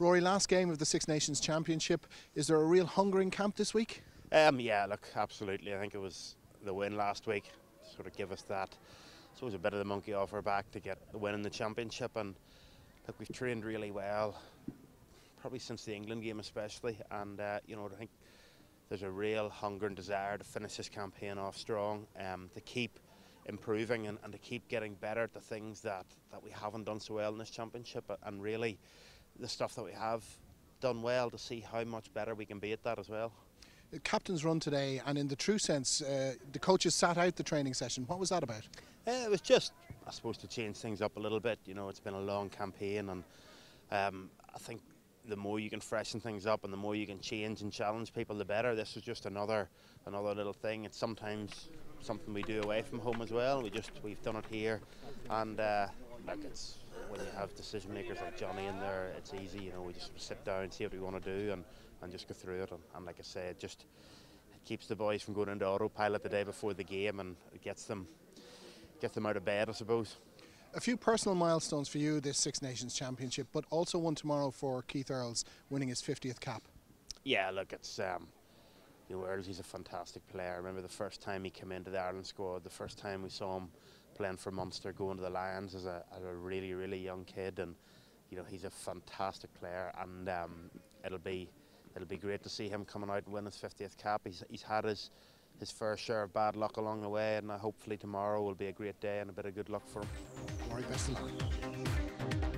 Rory, last game of the Six Nations Championship. Is there a real hunger in camp this week? Um, yeah, look, absolutely. I think it was the win last week sort of give us that. So it was a bit of the monkey off our back to get the win in the championship. And look, we've trained really well, probably since the England game especially. And uh, you know, I think there's a real hunger and desire to finish this campaign off strong, um, to keep improving and, and to keep getting better at the things that, that we haven't done so well in this championship and really the stuff that we have done well to see how much better we can be at that as well. The captain's run today, and in the true sense, uh, the coaches sat out the training session. What was that about? Uh, it was just, I suppose, to change things up a little bit. You know, it's been a long campaign, and um, I think the more you can freshen things up and the more you can change and challenge people, the better. This was just another another little thing. It's sometimes something we do away from home as well. We just we've done it here, and uh, like it's when you have decision makers like Johnny in there, it's easy. You know, we just sit down, see what we want to do, and, and just go through it. And, and like I said, just it keeps the boys from going into autopilot the day before the game, and it gets them gets them out of bed, I suppose. A few personal milestones for you this Six Nations Championship, but also one tomorrow for Keith Earls winning his 50th cap. Yeah, look, it's um, you know, Earls. He's a fantastic player. I remember the first time he came into the Ireland squad, the first time we saw him playing for Munster, going to the Lions as a, as a really, really young kid, and you know he's a fantastic player, and um, it'll be it'll be great to see him coming out and win his 50th cap. He's he's had his his fair share of bad luck along the way, and uh, hopefully tomorrow will be a great day and a bit of good luck for him. All right, best of luck.